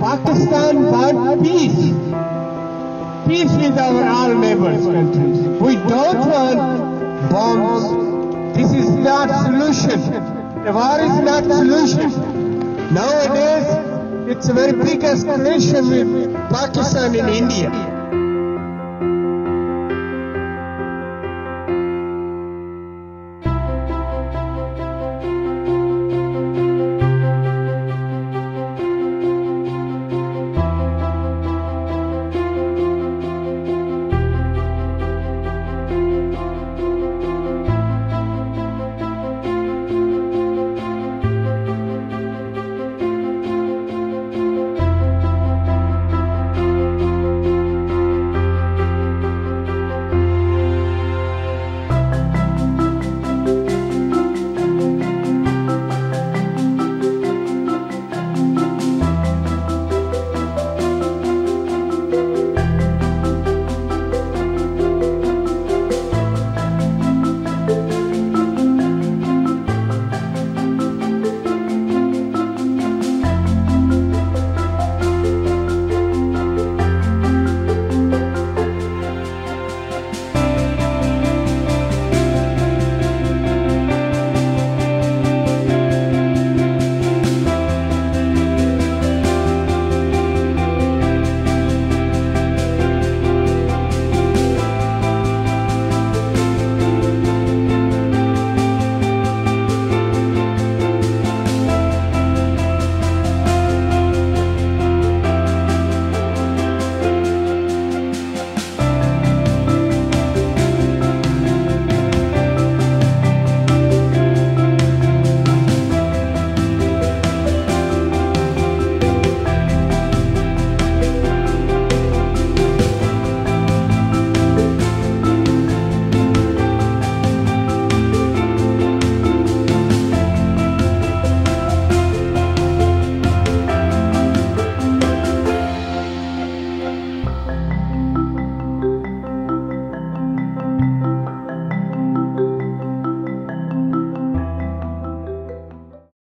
Pakistan want peace. Peace with our all neighbors countries. We don't want bombs. This is not solution. The war is not solution. Nowadays, it's a very big escalation with Pakistan and India.